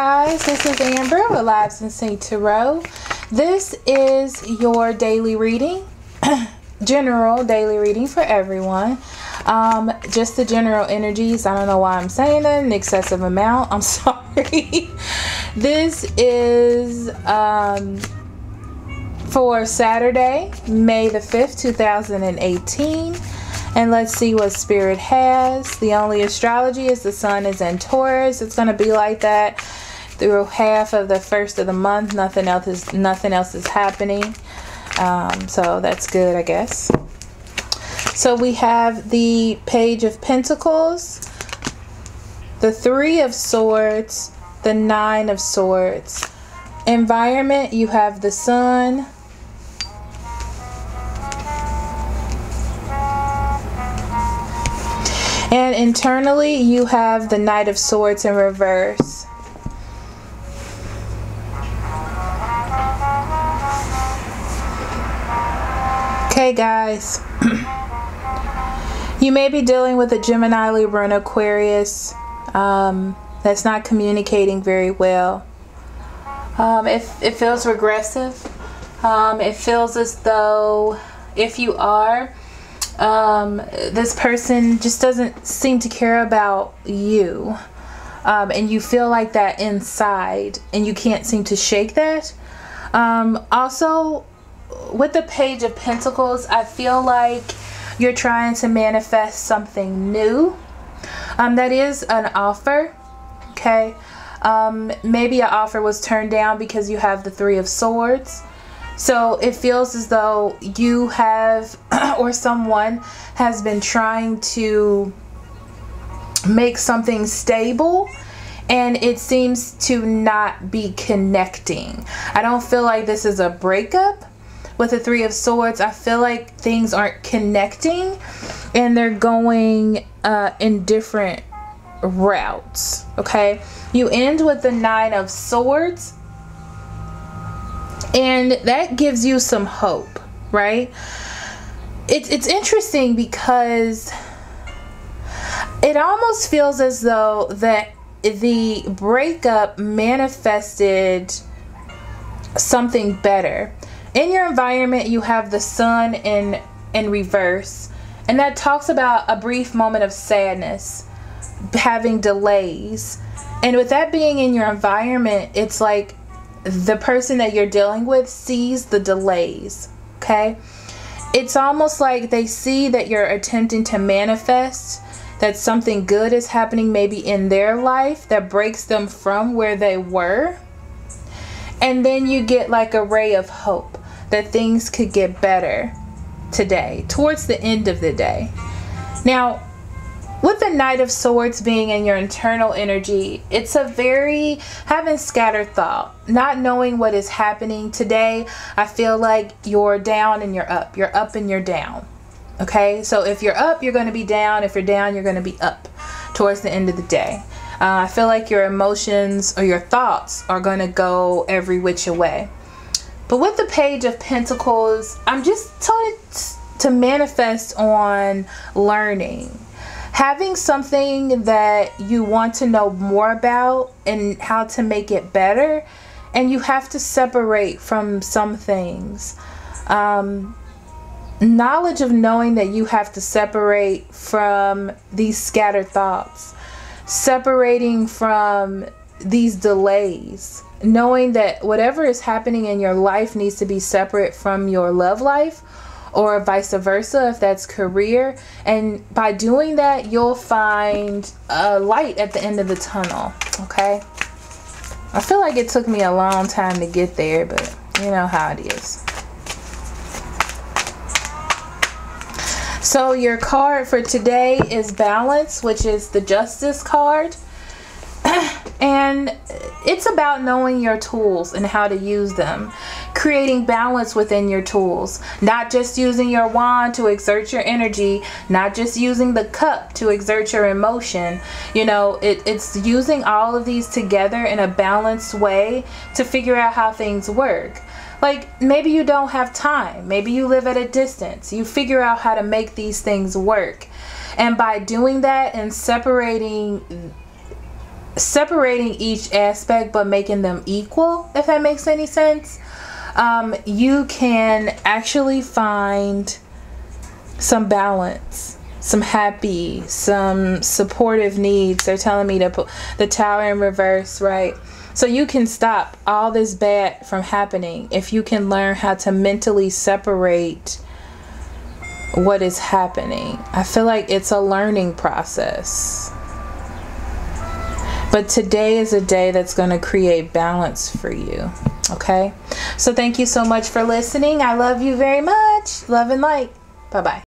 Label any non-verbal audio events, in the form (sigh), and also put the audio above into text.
guys, this is Amber with Lives in Sync Tarot. This is your daily reading, (clears throat) general daily reading for everyone. Um, just the general energies. I don't know why I'm saying that an excessive amount. I'm (laughs) sorry. this is um, for Saturday, May the 5th, 2018. And let's see what Spirit has. The only astrology is the Sun is in Taurus. It's going to be like that through half of the first of the month. Nothing else is nothing else is happening. Um, so that's good, I guess. So we have the Page of Pentacles, the Three of Swords, the Nine of Swords. Environment, you have the Sun, And internally, you have the Knight of Swords in reverse. Okay, guys. (clears throat) you may be dealing with a Gemini, Libra, and Aquarius um, that's not communicating very well. Um, it, it feels regressive. Um, it feels as though if you are, um, this person just doesn't seem to care about you. Um, and you feel like that inside and you can't seem to shake that. Um, also, with the Page of Pentacles, I feel like you're trying to manifest something new. Um, that is an offer, okay? Um, maybe an offer was turned down because you have the Three of Swords. So it feels as though you have, (clears throat) or someone has been trying to make something stable and it seems to not be connecting. I don't feel like this is a breakup with the Three of Swords. I feel like things aren't connecting and they're going uh, in different routes. Okay, you end with the Nine of Swords and that gives you some hope, right? It's it's interesting because it almost feels as though that the breakup manifested something better. In your environment, you have the sun in in reverse, and that talks about a brief moment of sadness, having delays. And with that being in your environment, it's like the person that you're dealing with sees the delays, okay? It's almost like they see that you're attempting to manifest that something good is happening maybe in their life that breaks them from where they were. And then you get like a ray of hope that things could get better today, towards the end of the day. Now, with the Knight of Swords being in your internal energy, it's a very having scattered thought, not knowing what is happening today. I feel like you're down and you're up. You're up and you're down. Okay, so if you're up, you're going to be down. If you're down, you're going to be up towards the end of the day. Uh, I feel like your emotions or your thoughts are going to go every which way. But with the Page of Pentacles, I'm just told to manifest on learning. Having something that you want to know more about and how to make it better and you have to separate from some things. Um, knowledge of knowing that you have to separate from these scattered thoughts. Separating from these delays knowing that whatever is happening in your life needs to be separate from your love life or vice versa if that's career. And by doing that you'll find a light at the end of the tunnel okay? I feel like it took me a long time to get there but you know how it is. So your card for today is balance which is the justice card and it's about knowing your tools and how to use them. Creating balance within your tools. Not just using your wand to exert your energy not just using the cup to exert your emotion. You know it, it's using all of these together in a balanced way to figure out how things work. Like maybe you don't have time. Maybe you live at a distance. You figure out how to make these things work. And by doing that and separating separating each aspect but making them equal, if that makes any sense, um, you can actually find some balance, some happy, some supportive needs. They're telling me to put the tower in reverse, right? So you can stop all this bad from happening if you can learn how to mentally separate what is happening. I feel like it's a learning process. But today is a day that's going to create balance for you. Okay? So thank you so much for listening. I love you very much. Love and light. Bye bye.